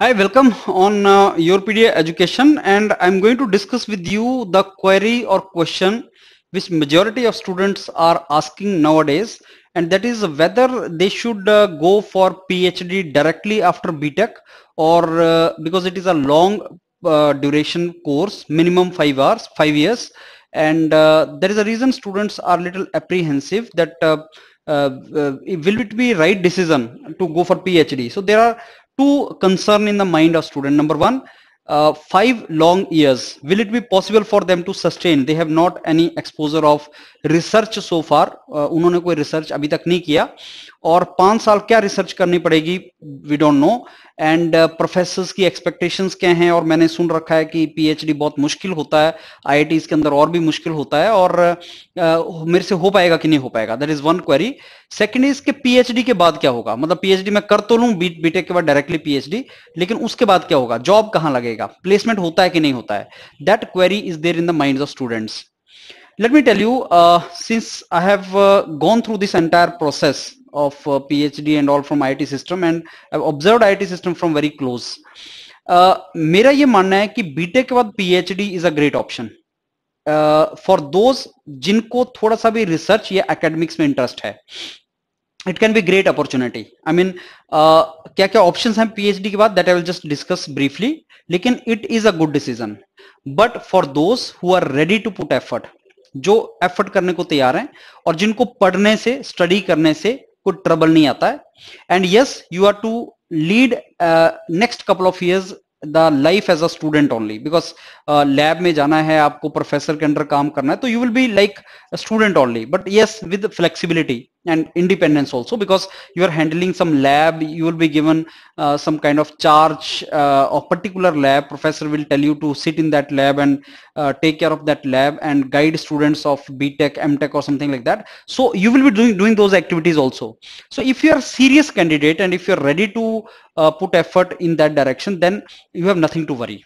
Hi, welcome on uh, YourPedia education and I'm going to discuss with you the query or question which majority of students are asking nowadays and that is whether they should uh, go for PhD directly after BTech or uh, because it is a long uh, duration course minimum five hours five years and uh, there is a reason students are little apprehensive that uh, will it be right decision to go for PhD so there are two concern in the mind of student number one uh, five long years will it be possible for them to sustain they have not any exposure of research so far uh, कोई research अभी तक नहीं किया और पाँच साल क्या research करनी पड़ेगी we don't know and professors की एक्सपेक्टेशंस क्या हैं? और मैंने सुन रखा है कि पीएचडी बहुत मुश्किल होता है। आईआईटी के अंदर और भी मुश्किल होता है और uh, मेरे से हो पाएगा कि नहीं हो पाएगा? That is one query second is के पीएचडी के बाद क्या होगा? मतलब पीएचडी मैं कर तो लूँ बी बीटेक के बाद डायरेक्टली पीएचडी लेकिन उसके बाद क्या होगा? जॉब कहाँ लगेगा? प्लेसमेंट होता है कि नहीं होता है? That query is there in the mind of students let me tell you uh, since i have uh, gone through this entire process of uh, phd and all from iit system and i've observed iit system from very close. Uh, मेरा ये मानना है कि BTech के बाद PhD is a great option for those जिनको थोड़ा सा भी रिसर्च या एकेडमिक्स में इंटरेस्ट है it can be great opportunity I mean क्या क्या ऑप्शन हैं पीएचडी के बाद that I will just discuss briefly लेकिन it is a good decision but for those who are ready to put effort जो effort करने को तैयार हैं और जिनको पढ़ने से स्टडी करने से कोई ट्रबल नहीं आता है। And yes you are to lead next couple of years the life as a student only because lab में जाना है, आपको प्रोफेसर के अंडर काम करना है तो you will be like student only but yes with flexibility and independence also because you are handling some lab you will be given uh, some kind of charge uh, of particular lab. Professor will tell you to sit in that lab and uh, take care of that lab and guide students of btech mtech or something like that. So you will be doing doing those activities also. So if you are serious candidate and if you are ready to uh, put effort in that direction then you have nothing to worry.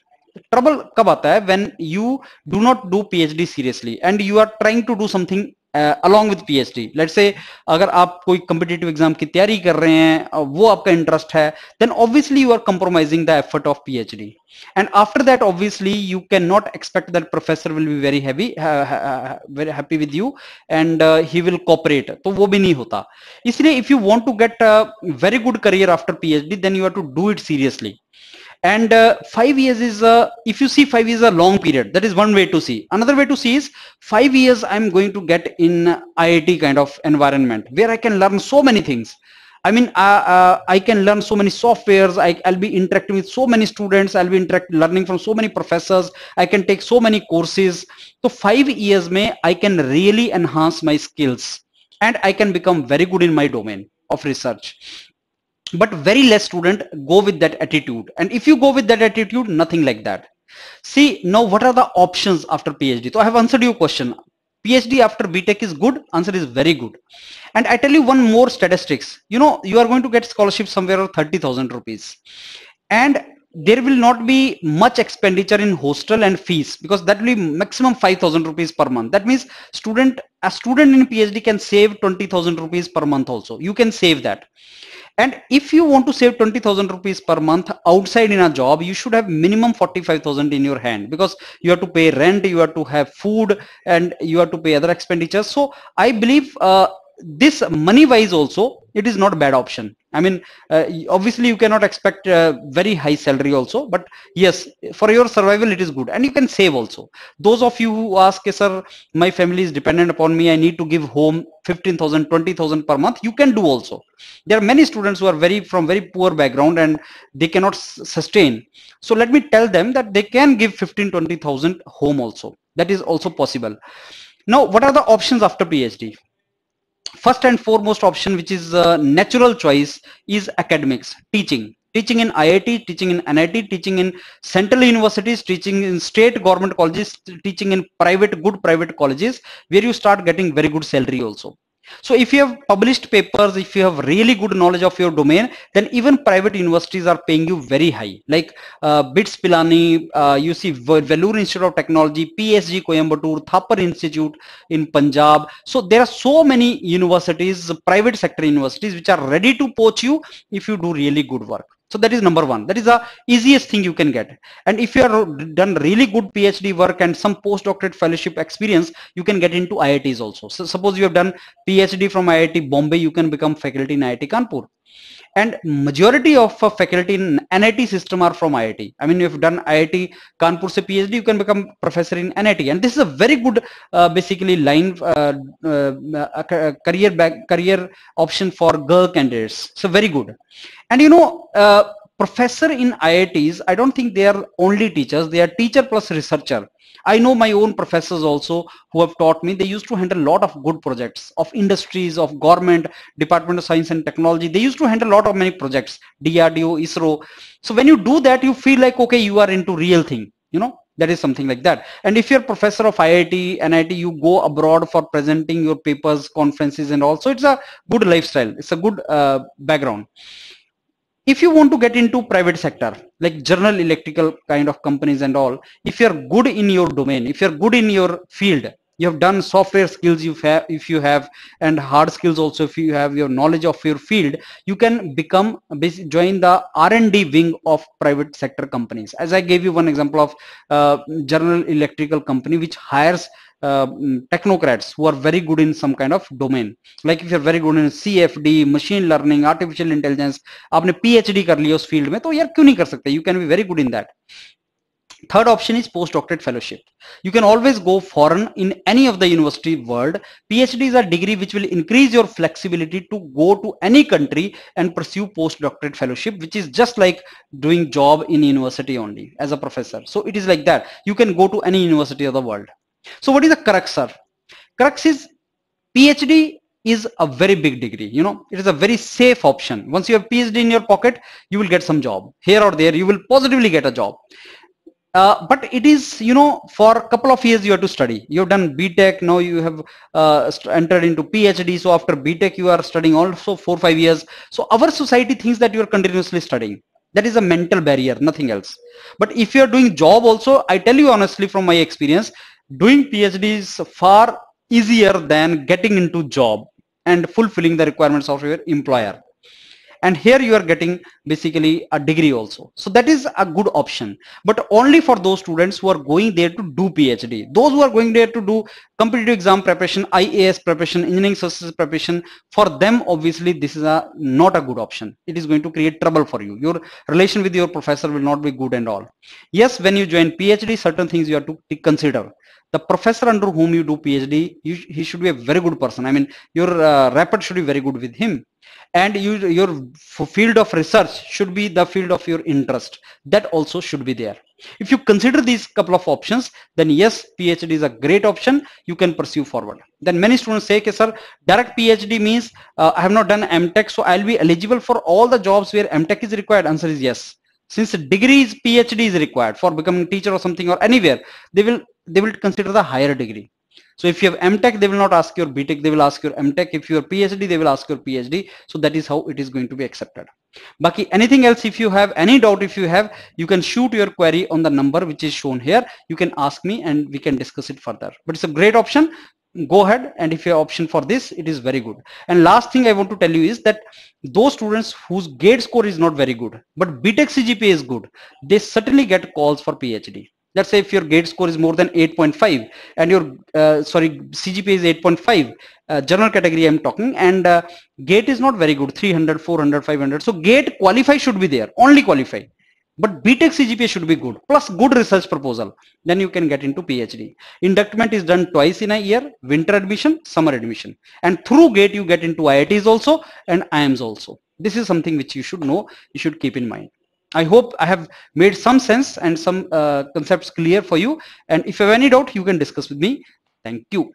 Trouble kab when you do not do phd seriously and you are trying to do something along with PhD let say अगर आप कोई competitive exam की तैयारी कर रहे हैं वो आपका इंटरेस्ट है then obviously you are compromising the effort of PhD and after that obviously you can not expect that professor will be very heavy very happy with you and he will cooperate तो वो भी नहीं होता. इसलिए if you want to get very good career after PhD then you have to do it seriously and uh, five years is uh, if you see five years a long period that is one way to see. Another way to see is five years i'm going to get in iit kind of environment where i can learn so many things. I mean uh, uh, i can learn so many softwares. I, i'll be interacting with so many students. I'll be interact learning from so many professors. I can take so many courses. So five years may i can really enhance my skills and i can become very good in my domain of research but very less student go with that attitude. And if you go with that attitude nothing like that. See now what are the options after phd so i have answered your question. Phd after btech is good answer is very good. And i tell you one more statistics. You know you are going to get scholarship somewhere of 30000 rupees. And there will not be much expenditure in hostel and fees because that will be maximum 5000 rupees per month. That means student a student in phd can save 20000 rupees per month also. You can save that and if you want to save 20,000 rupees per month outside in a job, you should have minimum 45,000 in your hand because you have to pay rent, you have to have food and you have to pay other expenditures. So I believe uh, this money wise also it is not a bad option. I mean uh, obviously you cannot expect a very high salary also but yes for your survival it is good. And you can save also. Those of you who ask sir my family is dependent upon me i need to give home 15000 20000 per month you can do also. There are many students who are very from very poor background and they cannot sustain. So let me tell them that they can give 15 20000 home also. That is also possible. Now what are the options after phd first and foremost option which is a natural choice is academics teaching teaching in IIT, teaching in NIT, teaching in central universities, teaching in state government colleges, teaching in private, good private colleges, where you start getting very good salary also. So if you have published papers, if you have really good knowledge of your domain, then even private universities are paying you very high. Like uh, BITS Pilani, uh, you see Vellore Institute of Technology, PSG Coimbatore, Thapar Institute in Punjab. So there are so many universities, private sector universities, which are ready to poach you if you do really good work. So that is number one. That is the easiest thing you can get. And if you are done really good PhD work and some postdoctorate fellowship experience, you can get into IITs also. So suppose you have done PhD from IIT Bombay, you can become faculty in IIT Kanpur and majority of uh, faculty in NIT system are from IIT. I mean, you've done IIT Kanpur se PhD, you can become professor in NIT, and this is a very good, uh, basically line uh, uh career back career option for girl candidates. So very good, and you know. Professor in IITs, I don't think they are only teachers, they are teacher plus researcher. I know my own professors also who have taught me, they used to handle a lot of good projects of industries, of government, Department of Science and Technology. They used to handle a lot of many projects, DRDO, ISRO. So when you do that, you feel like, okay, you are into real thing, you know, that is something like that. And if you're professor of IIT, NIT, you go abroad for presenting your papers, conferences and also it's a good lifestyle. It's a good uh, background if you want to get into private sector like general electrical kind of companies and all if you're good in your domain if you're good in your field you have done software skills you have if you have and hard skills also if you have your knowledge of your field you can become join the r&d wing of private sector companies. As i gave you one example of uh, general electrical company which hires uh, mm, technocrats who are very good in some kind of domain. Like if you're very good in cfd machine learning artificial intelligence aapne phd kar liya us field mein to yaar kyun nahi kar sakte you can be very good in that. Third option is postdoctorate fellowship. You can always go foreign in any of the university world. Phd is a degree which will increase your flexibility to go to any country and pursue postdoctorate fellowship which is just like doing job in university only as a professor. So it is like that. You can go to any university of the world so what is the crux, sir? Crux is PhD is a very big degree. You know, it is a very safe option. Once you have PhD in your pocket, you will get some job here or there. You will positively get a job. Uh, but it is you know for a couple of years you have to study you have done btech now you have uh, entered into phd so after btech you are studying also four five years so our society thinks that you are continuously studying that is a mental barrier nothing else but if you are doing job also i tell you honestly from my experience doing PhD is far easier than getting into job and fulfilling the requirements of your employer. And here you are getting basically a degree also. So that is a good option. But only for those students who are going there to do phd. Those who are going there to do competitive exam preparation ias preparation engineering services preparation for them obviously this is a not a good option. It is going to create trouble for you. Your relation with your professor will not be good and all. Yes when you join phd certain things you have to consider the professor under whom you do PhD, you, he should be a very good person. I mean, your uh, rapport should be very good with him. And you, your field of research should be the field of your interest. That also should be there. If you consider these couple of options, then yes, PhD is a great option. You can pursue forward. Then many students say, okay, sir, direct PhD means uh, I have not done MTech, so I'll be eligible for all the jobs where MTech is required. Answer is yes since degrees phd is required for becoming teacher or something or anywhere they will they will consider the higher degree. So if you have MTech, they will not ask your BTech, they will ask your MTech. If you are PhD, they will ask your PhD. So that is how it is going to be accepted. Baki, anything else, if you have any doubt, if you have, you can shoot your query on the number which is shown here. You can ask me and we can discuss it further. But it's a great option. Go ahead and if you have option for this, it is very good. And last thing I want to tell you is that those students whose gate score is not very good, but BTech CGPA is good, they certainly get calls for PhD let's say if your gate score is more than 8.5 and your uh, sorry cgpa is 8.5 uh, general category i'm talking and uh, gate is not very good 300 400 500 so gate qualify should be there only qualify. But btech cgpa should be good plus good research proposal. Then you can get into phd inductment is done twice in a year winter admission summer admission. And through gate you get into iits also and iims also. This is something which you should know you should keep in mind I hope I have made some sense and some uh, concepts clear for you. And if you have any doubt, you can discuss with me. Thank you.